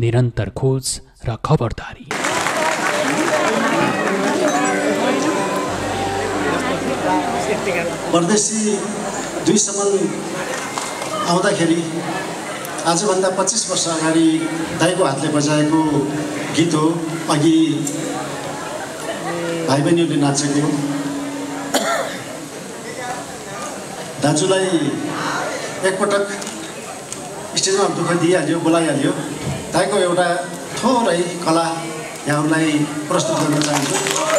निरन्तर खोज र खबरदारी। परदेशी दुई सम्म आउँदाखेरि आजभन्दा पच्चिस वर्ष अगाडि दाईको हातले बजाएको गीत हो। अघि भाइ बहिनीहरूले नाचेको दाजुलाई एकपटक स्टेजमा दुःख दिइहाल्यो बोलाइहाल्यो। दाईको एउटा थोरै कला यहाँहरूलाई प्रस्तुत गर्न चाहन्छु।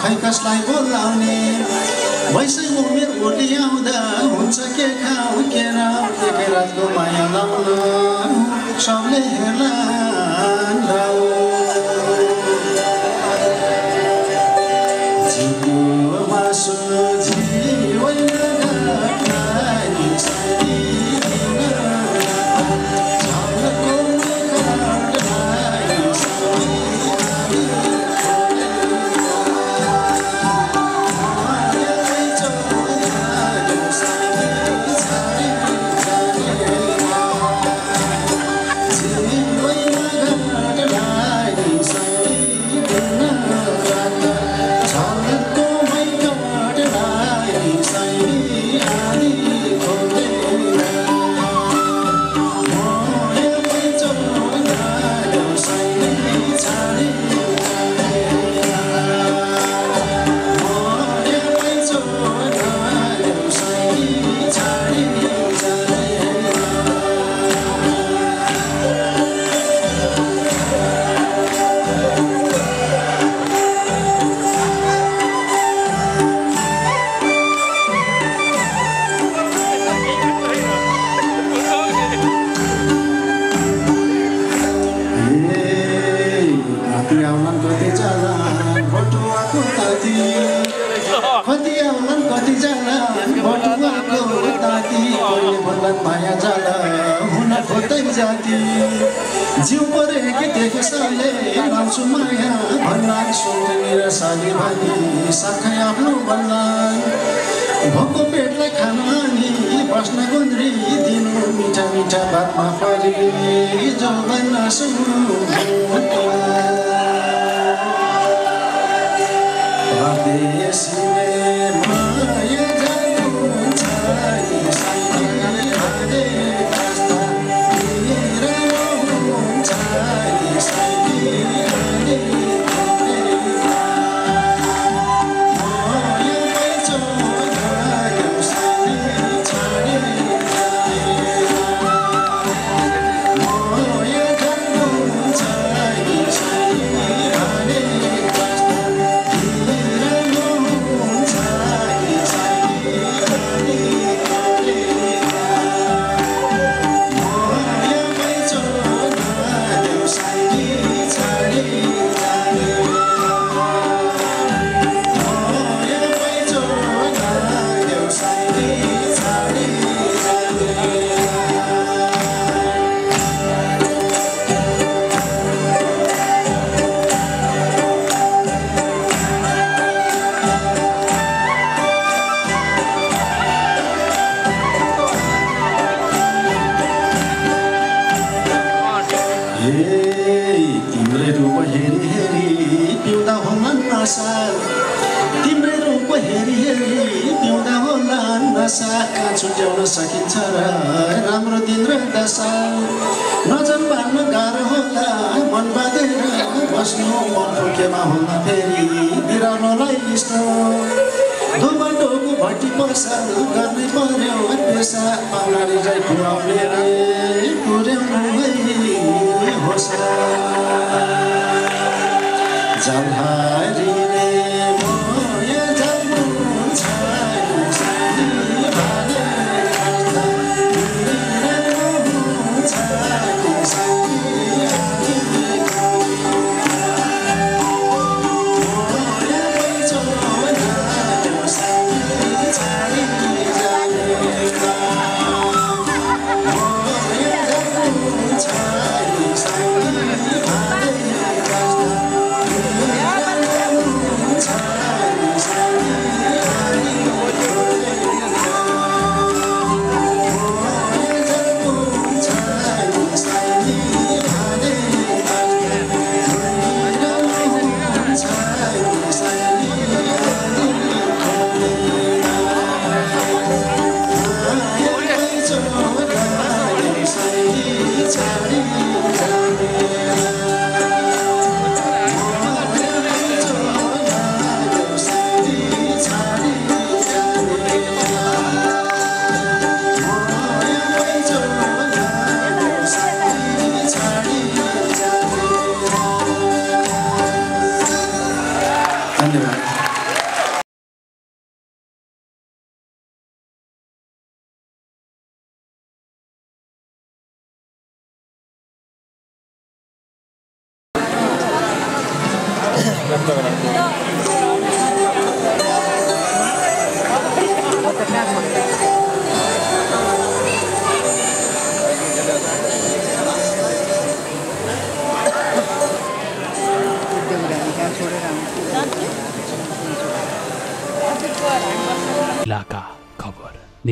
खै कसलाई बोलाउने। वैसे उमेर भोलि आउँदा हुन्छ के खाउ के रातको माया लाउन सबले हेर्ला ताती कति ताती माया जाला हुन जाति जिउ परे के साले लाउँछु माया भन्लान् सुन्ने साली भाइ साखै आफ्नो भन्ला भोको पेटलाई खान नि बस्न गुन्द्री दिनु मिठा मिठा बातमा परे भन्न सुन्नु this रूप हेरी हेरी पिउँदा होला नसा कहाँ छुट्याउन सकिन्छ र राम्रो दिन र दशा नजर पार्न गाह्रो होला मन बाँधेर बस्नु मन फुकेमा होला फेरि बिराउनलाई इष्ट धोबाटोको भट्टी पसल गर्नै पर्यो पेसा पाउनाले जाइ खुवाउने रे पुर्याउनु होस् जलहारी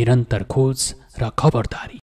निरन्तर खोज र खबरदारी।